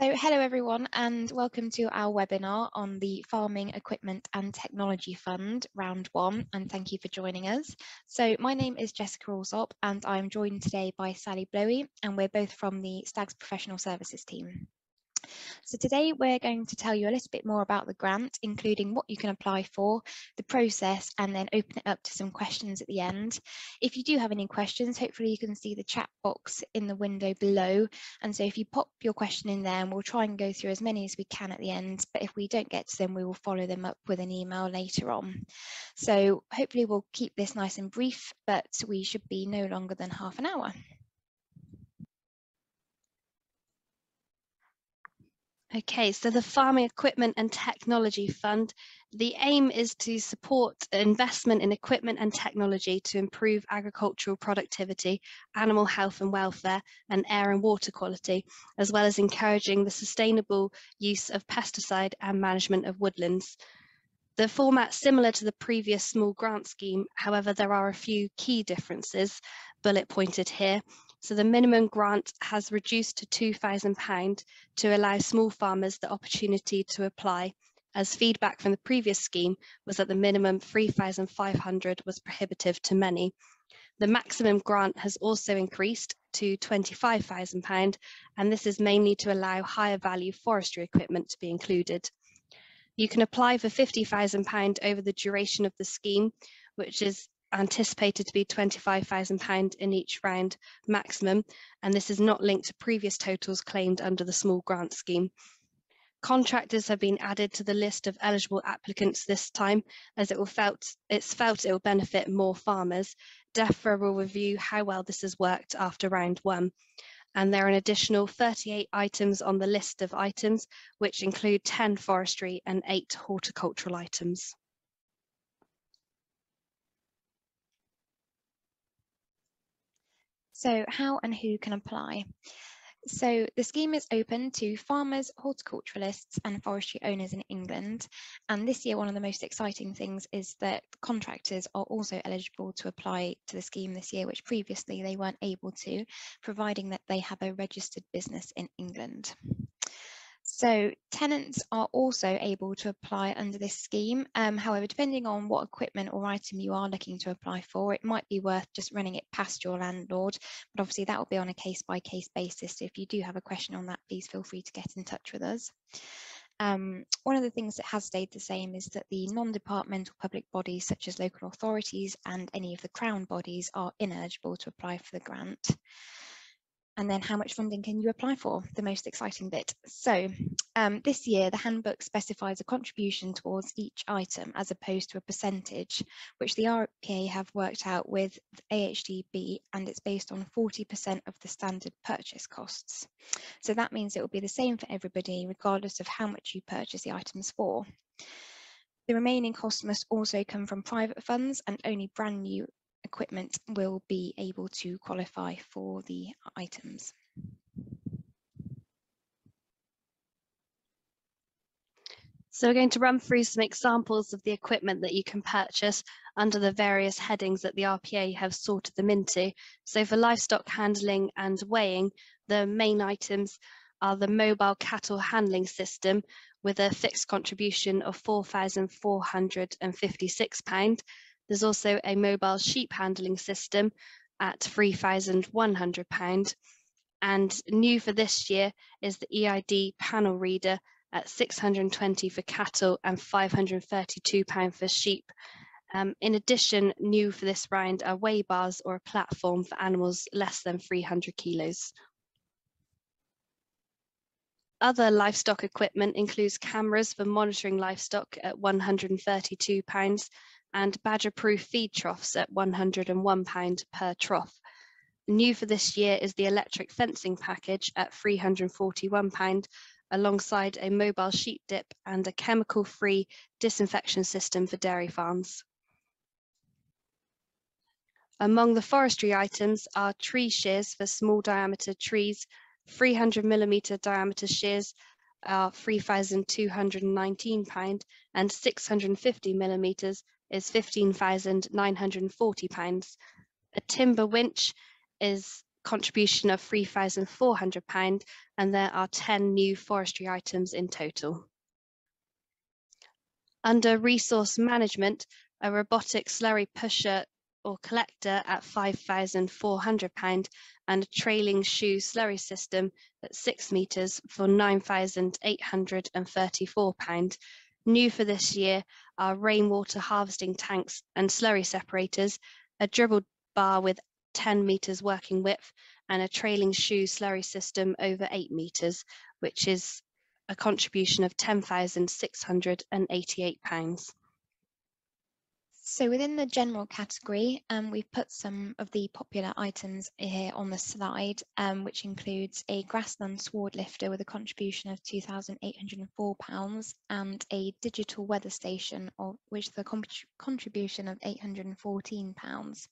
So hello everyone and welcome to our webinar on the Farming Equipment and Technology Fund round one and thank you for joining us. So my name is Jessica Alsop and I'm joined today by Sally Blowy and we're both from the Stags Professional Services team. So today we're going to tell you a little bit more about the grant, including what you can apply for, the process, and then open it up to some questions at the end. If you do have any questions, hopefully you can see the chat box in the window below. And so if you pop your question in there, and we'll try and go through as many as we can at the end. But if we don't get to them, we will follow them up with an email later on. So hopefully we'll keep this nice and brief, but we should be no longer than half an hour. Okay, so the Farming Equipment and Technology Fund, the aim is to support investment in equipment and technology to improve agricultural productivity, animal health and welfare, and air and water quality, as well as encouraging the sustainable use of pesticide and management of woodlands. The format is similar to the previous small grant scheme, however, there are a few key differences bullet pointed here. So the minimum grant has reduced to £2,000 to allow small farmers the opportunity to apply as feedback from the previous scheme was that the minimum 3,500 was prohibitive to many. The maximum grant has also increased to £25,000 and this is mainly to allow higher value forestry equipment to be included. You can apply for £50,000 over the duration of the scheme, which is anticipated to be £25,000 in each round maximum, and this is not linked to previous totals claimed under the small grant scheme. Contractors have been added to the list of eligible applicants this time as it will felt it's felt it will benefit more farmers. DEFRA will review how well this has worked after round one. And there are an additional 38 items on the list of items, which include 10 forestry and eight horticultural items. So how and who can apply? So the scheme is open to farmers, horticulturalists and forestry owners in England. And this year, one of the most exciting things is that contractors are also eligible to apply to the scheme this year, which previously they weren't able to, providing that they have a registered business in England. So tenants are also able to apply under this scheme. Um, however, depending on what equipment or item you are looking to apply for, it might be worth just running it past your landlord. But obviously that will be on a case by case basis. So if you do have a question on that, please feel free to get in touch with us. Um, one of the things that has stayed the same is that the non-departmental public bodies such as local authorities and any of the Crown bodies are ineligible to apply for the grant and then how much funding can you apply for, the most exciting bit. So um, this year, the handbook specifies a contribution towards each item as opposed to a percentage, which the RPA have worked out with AHDB, and it's based on 40% of the standard purchase costs. So that means it will be the same for everybody, regardless of how much you purchase the items for. The remaining costs must also come from private funds and only brand new equipment will be able to qualify for the items. So we're going to run through some examples of the equipment that you can purchase under the various headings that the RPA have sorted them into. So for livestock handling and weighing, the main items are the mobile cattle handling system with a fixed contribution of £4,456 there's also a mobile sheep handling system at £3,100. And new for this year is the EID panel reader at 620 for cattle and 532 pound for sheep. Um, in addition, new for this round are weigh bars or a platform for animals less than 300 kilos. Other livestock equipment includes cameras for monitoring livestock at 132 and badger-proof feed troughs at £101 per trough. New for this year is the electric fencing package at £341 alongside a mobile sheep dip and a chemical-free disinfection system for dairy farms. Among the forestry items are tree shears for small diameter trees, 300 millimeter diameter shears are £3,219 and 650 millimeters is £15,940. A timber winch is contribution of £3,400 and there are 10 new forestry items in total. Under resource management, a robotic slurry pusher or collector at £5,400 and a trailing shoe slurry system at 6 metres for £9,834. New for this year are rainwater harvesting tanks and slurry separators, a dribble bar with 10 metres working width and a trailing shoe slurry system over 8 metres, which is a contribution of £10,688. So within the general category, um, we've put some of the popular items here on the slide, um, which includes a grassland sward lifter with a contribution of £2,804 and a digital weather station, of which the contribution of £814.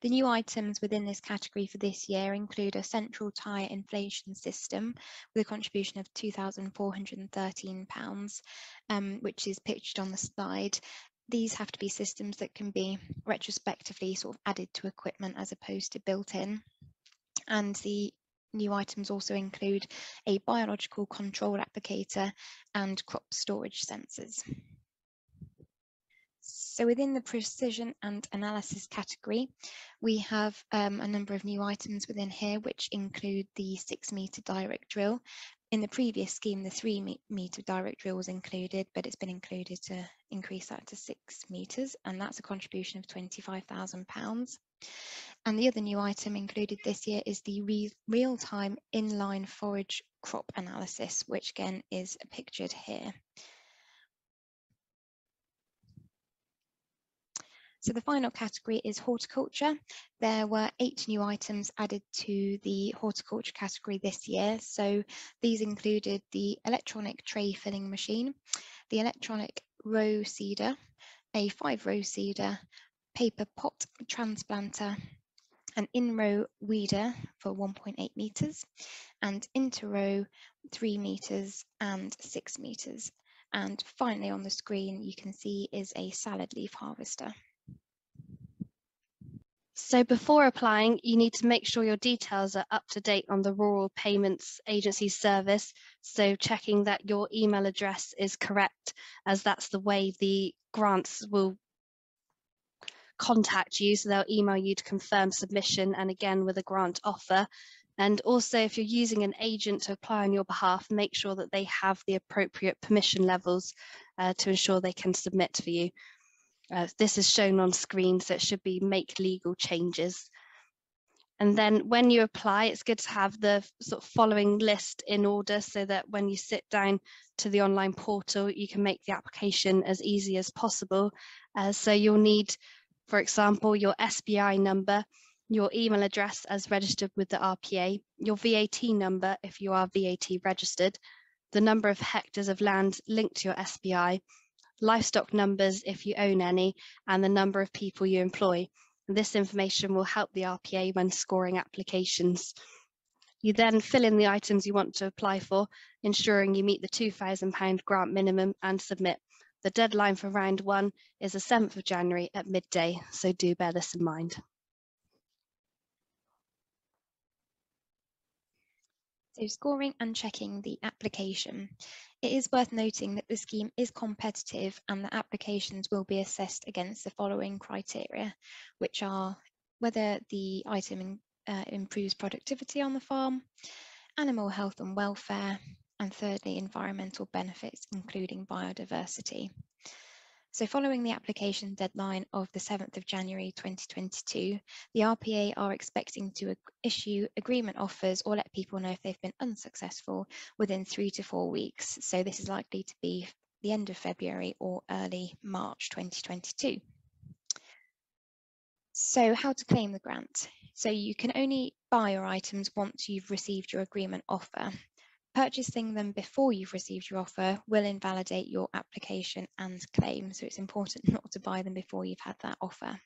The new items within this category for this year include a central tyre inflation system with a contribution of £2,413, um, which is pictured on the slide, these have to be systems that can be retrospectively sort of added to equipment as opposed to built in. And the new items also include a biological control applicator and crop storage sensors. So within the precision and analysis category, we have um, a number of new items within here, which include the six meter direct drill in the previous scheme, the three metre direct drill was included, but it's been included to increase that to six metres, and that's a contribution of £25,000. And the other new item included this year is the re real-time inline forage crop analysis, which again is pictured here. So the final category is horticulture. There were eight new items added to the horticulture category this year. So these included the electronic tray filling machine, the electronic row seeder, a five row seeder, paper pot transplanter, an in-row weeder for 1.8 metres and inter-row 3 metres and 6 metres. And finally on the screen you can see is a salad leaf harvester. So before applying, you need to make sure your details are up to date on the Rural Payments Agency service. So checking that your email address is correct, as that's the way the grants will contact you. So they'll email you to confirm submission and again with a grant offer. And also if you're using an agent to apply on your behalf, make sure that they have the appropriate permission levels uh, to ensure they can submit for you. Uh, this is shown on screen, so it should be make legal changes. And then when you apply, it's good to have the sort of following list in order so that when you sit down to the online portal, you can make the application as easy as possible. Uh, so you'll need, for example, your SBI number, your email address as registered with the RPA, your VAT number if you are VAT registered, the number of hectares of land linked to your SBI, livestock numbers if you own any, and the number of people you employ. This information will help the RPA when scoring applications. You then fill in the items you want to apply for, ensuring you meet the £2,000 grant minimum and submit. The deadline for round one is the 7th of January at midday, so do bear this in mind. So scoring and checking the application. It is worth noting that the scheme is competitive and the applications will be assessed against the following criteria, which are whether the item uh, improves productivity on the farm, animal health and welfare, and thirdly, environmental benefits, including biodiversity. So following the application deadline of the 7th of January 2022, the RPA are expecting to issue agreement offers or let people know if they've been unsuccessful within three to four weeks. So this is likely to be the end of February or early March 2022. So how to claim the grant? So you can only buy your items once you've received your agreement offer. Purchasing them before you've received your offer will invalidate your application and claim, so it's important not to buy them before you've had that offer.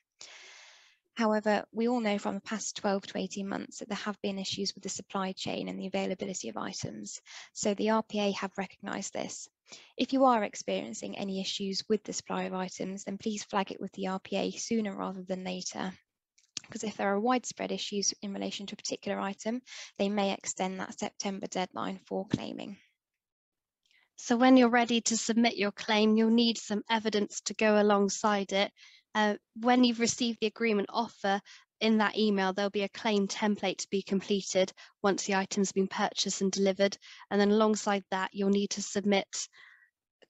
However, we all know from the past 12 to 18 months that there have been issues with the supply chain and the availability of items, so the RPA have recognised this. If you are experiencing any issues with the supply of items, then please flag it with the RPA sooner rather than later because if there are widespread issues in relation to a particular item, they may extend that September deadline for claiming. So when you're ready to submit your claim, you'll need some evidence to go alongside it. Uh, when you've received the agreement offer, in that email, there'll be a claim template to be completed once the item's been purchased and delivered. And then alongside that, you'll need to submit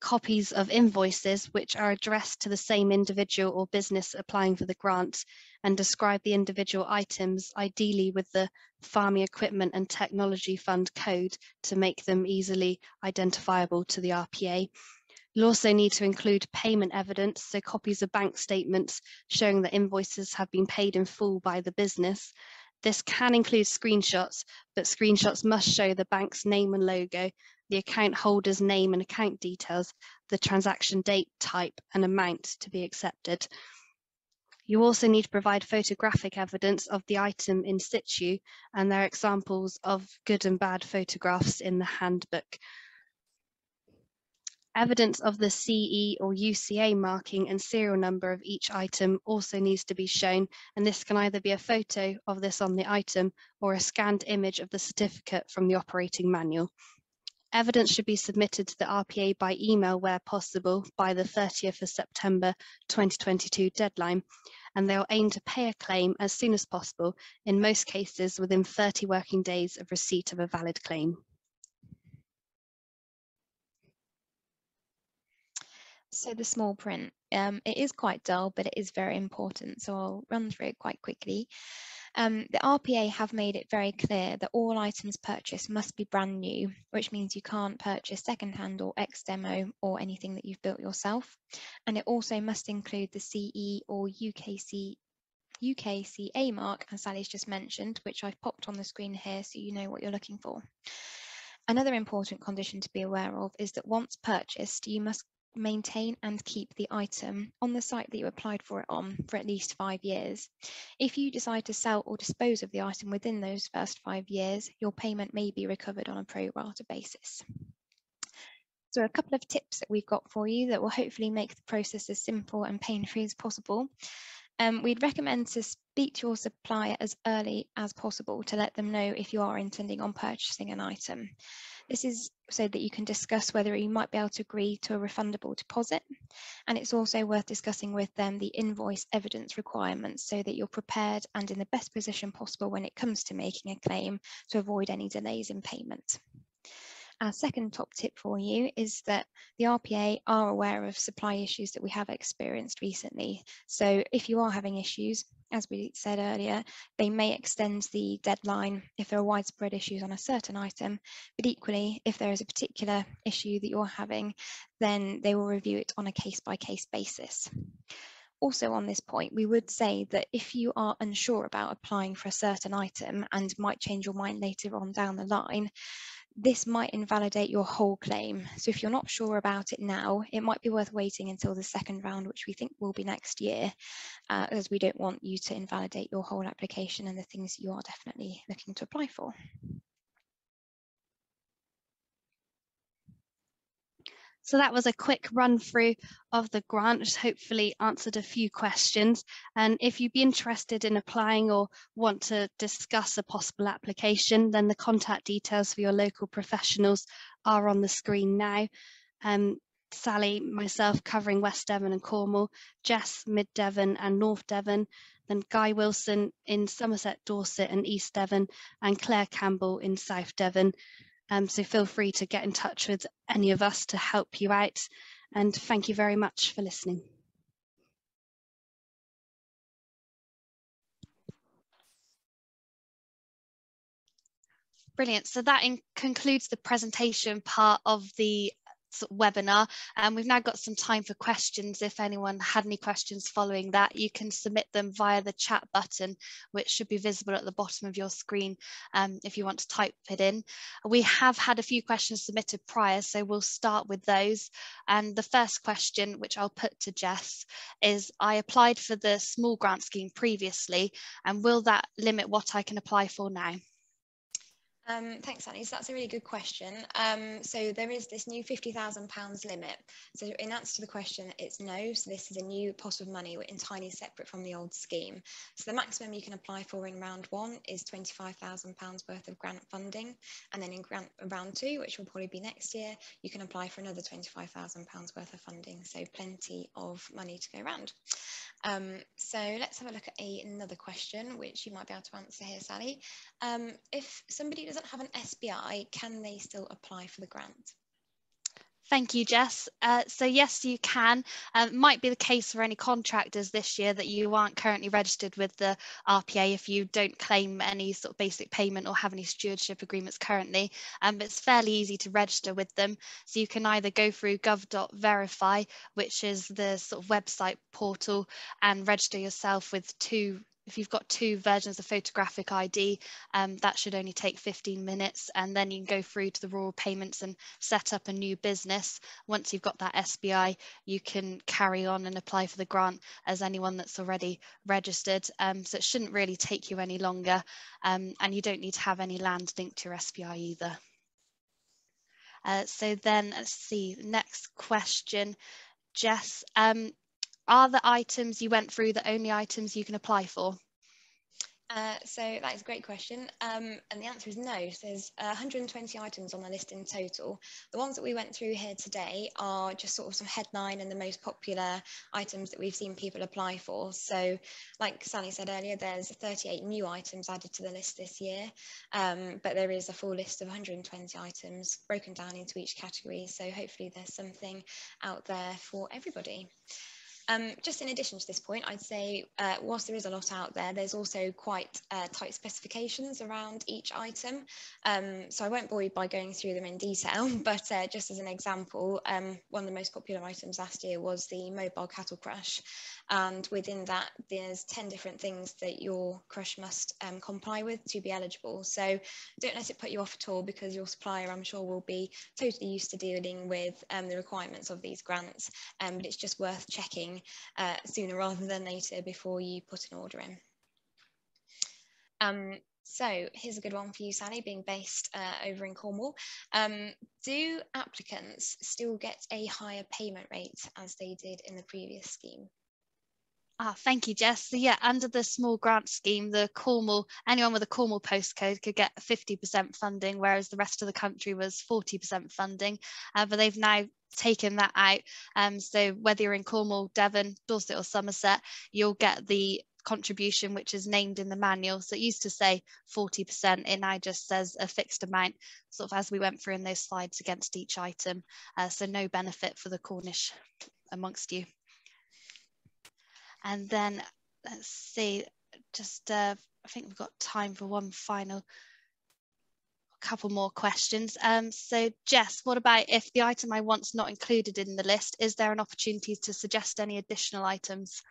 copies of invoices which are addressed to the same individual or business applying for the grant and describe the individual items, ideally with the Farming Equipment and Technology Fund code to make them easily identifiable to the RPA. You'll also need to include payment evidence, so copies of bank statements showing that invoices have been paid in full by the business. This can include screenshots, but screenshots must show the bank's name and logo, the account holder's name and account details, the transaction date, type and amount to be accepted. You also need to provide photographic evidence of the item in situ and there are examples of good and bad photographs in the handbook. Evidence of the CE or UKCA marking and serial number of each item also needs to be shown and this can either be a photo of this on the item or a scanned image of the certificate from the operating manual. Evidence should be submitted to the RPA by email where possible by the 30th of September 2022 deadline, and they'll aim to pay a claim as soon as possible, in most cases within 30 working days of receipt of a valid claim. So the small print, um, it is quite dull, but it is very important. So I'll run through it quite quickly. Um, the RPA have made it very clear that all items purchased must be brand new, which means you can't purchase secondhand or ex-demo or anything that you've built yourself. And it also must include the CE or UKC UKCA mark, as Sally's just mentioned, which I've popped on the screen here so you know what you're looking for. Another important condition to be aware of is that once purchased, you must maintain and keep the item on the site that you applied for it on for at least five years. If you decide to sell or dispose of the item within those first five years, your payment may be recovered on a pro rata basis. So a couple of tips that we've got for you that will hopefully make the process as simple and pain-free as possible. Um, we'd recommend to speak to your supplier as early as possible to let them know if you are intending on purchasing an item. This is so that you can discuss whether you might be able to agree to a refundable deposit. And it's also worth discussing with them the invoice evidence requirements so that you're prepared and in the best position possible when it comes to making a claim to avoid any delays in payment. Our second top tip for you is that the RPA are aware of supply issues that we have experienced recently. So if you are having issues, as we said earlier, they may extend the deadline if there are widespread issues on a certain item, but equally, if there is a particular issue that you're having, then they will review it on a case by case basis. Also on this point, we would say that if you are unsure about applying for a certain item and might change your mind later on down the line, this might invalidate your whole claim. So if you're not sure about it now, it might be worth waiting until the second round, which we think will be next year, uh, as we don't want you to invalidate your whole application and the things you are definitely looking to apply for. So that was a quick run through of the grant, hopefully answered a few questions. And if you'd be interested in applying or want to discuss a possible application, then the contact details for your local professionals are on the screen now. Um, Sally, myself covering West Devon and Cornwall, Jess, Mid Devon and North Devon, then Guy Wilson in Somerset, Dorset and East Devon, and Claire Campbell in South Devon. Um, so feel free to get in touch with any of us to help you out. And thank you very much for listening. Brilliant. So that concludes the presentation part of the webinar and we've now got some time for questions. If anyone had any questions following that you can submit them via the chat button which should be visible at the bottom of your screen um, if you want to type it in. We have had a few questions submitted prior so we'll start with those. And the first question which I'll put to Jess is I applied for the small grant scheme previously and will that limit what I can apply for now Um, thanks, Annie. So that's a really good question. Um, so there is this new £50,000 limit. So in answer to the question, it's no. So this is a new pot of money entirely separate from the old scheme. So the maximum you can apply for in round one is £25,000 worth of grant funding. And then in grant round two, which will probably be next year, you can apply for another £25,000 worth of funding. So plenty of money to go around. Um, so let's have a look at a, another question, which you might be able to answer here, Sally. Um, if somebody doesn't have an SBI, can they still apply for the grant? Thank you, Jess. Uh, so yes, you can. Um, might be the case for any contractors this year that you aren't currently registered with the RPA if you don't claim any sort of basic payment or have any stewardship agreements currently. Um, it's fairly easy to register with them. So you can either go through gov.verify, which is the sort of website portal, and register yourself with two if you've got two versions of photographic ID, um, that should only take 15 minutes. And then you can go through to the rural payments and set up a new business. Once you've got that SBI, you can carry on and apply for the grant as anyone that's already registered. Um, so it shouldn't really take you any longer. Um, and you don't need to have any land linked to your SBI either. Uh, so then let's see, next question, Jess. Um, are the items you went through the only items you can apply for? Uh, so that is a great question. Um, and the answer is no. So there's uh, 120 items on the list in total. The ones that we went through here today are just sort of some headline and the most popular items that we've seen people apply for. So like Sally said earlier, there's 38 new items added to the list this year, um, but there is a full list of 120 items broken down into each category. So hopefully there's something out there for everybody. Um, just in addition to this point, I'd say uh, whilst there is a lot out there, there's also quite uh, tight specifications around each item. Um, so I won't bore you by going through them in detail, but uh, just as an example, um, one of the most popular items last year was the mobile cattle crush. And within that, there's 10 different things that your crush must um, comply with to be eligible. So don't let it put you off at all because your supplier, I'm sure, will be totally used to dealing with um, the requirements of these grants. Um, but it's just worth checking uh, sooner rather than later before you put an order in. Um, so here's a good one for you, Sally, being based uh, over in Cornwall. Um, do applicants still get a higher payment rate as they did in the previous scheme? Ah, thank you, Jess. So yeah, under the small grant scheme, the Cornwall, anyone with a Cornwall postcode could get 50% funding, whereas the rest of the country was 40% funding. Uh, but they've now taken that out. Um, so whether you're in Cornwall, Devon, Dorset or Somerset, you'll get the contribution which is named in the manual. So it used to say 40%, it now just says a fixed amount, sort of as we went through in those slides against each item. Uh, so no benefit for the Cornish amongst you. And then let's see, just uh, I think we've got time for one final couple more questions. Um, so Jess, what about if the item I want's not included in the list, is there an opportunity to suggest any additional items?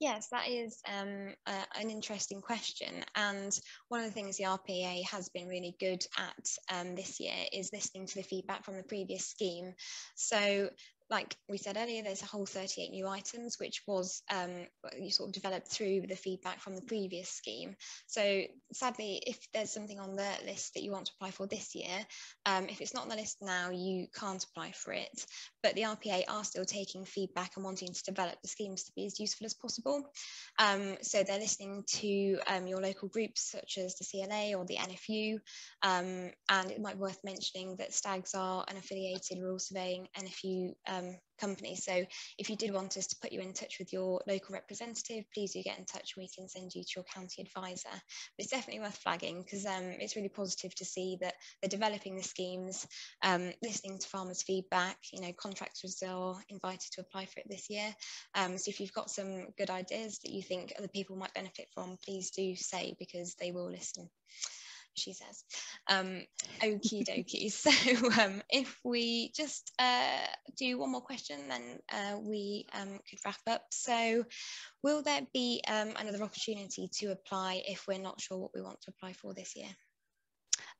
Yes, that is um, uh, an interesting question. And one of the things the RPA has been really good at um, this year is listening to the feedback from the previous scheme. So like we said earlier, there's a whole 38 new items, which was um, you sort of developed through the feedback from the previous scheme. So sadly, if there's something on the list that you want to apply for this year, um, if it's not on the list now, you can't apply for it. But the RPA are still taking feedback and wanting to develop the schemes to be as useful as possible. Um, so they're listening to um, your local groups such as the CLA or the NFU. Um, and it might be worth mentioning that STAGS are an affiliated rural surveying NFU um, company. So if you did want us to put you in touch with your local representative, please do get in touch. We can send you to your county advisor. But it's definitely worth flagging because um, it's really positive to see that they're developing the schemes, um, listening to farmers' feedback. You know, contractors are invited to apply for it this year. Um, so if you've got some good ideas that you think other people might benefit from, please do say because they will listen she says. Um, okie dokie. so um, if we just uh, do one more question, then uh, we um, could wrap up. So will there be um, another opportunity to apply if we're not sure what we want to apply for this year?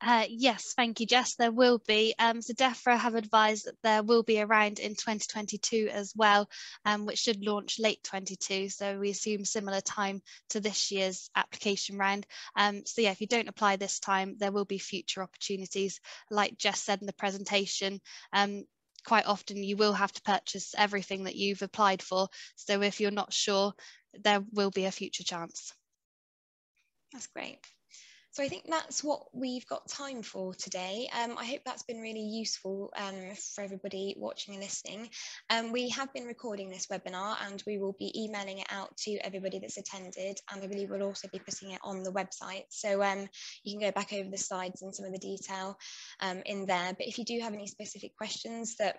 Uh, yes, thank you, Jess. There will be. Um, so DEFRA have advised that there will be a round in 2022 as well, um, which should launch late 22. So we assume similar time to this year's application round. Um, so yeah, if you don't apply this time, there will be future opportunities. Like Jess said in the presentation, um, quite often you will have to purchase everything that you've applied for. So if you're not sure, there will be a future chance. That's great. So I think that's what we've got time for today. Um, I hope that's been really useful um, for everybody watching and listening. Um, we have been recording this webinar and we will be emailing it out to everybody that's attended and I believe we'll also be putting it on the website. So um, you can go back over the slides and some of the detail um, in there. But if you do have any specific questions that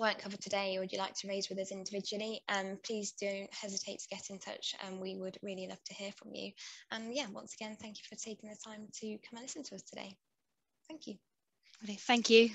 weren't covered today or would you like to raise with us individually, um, please don't hesitate to get in touch and we would really love to hear from you. And yeah, once again, thank you for taking the time to come and listen to us today. Thank you. Thank you.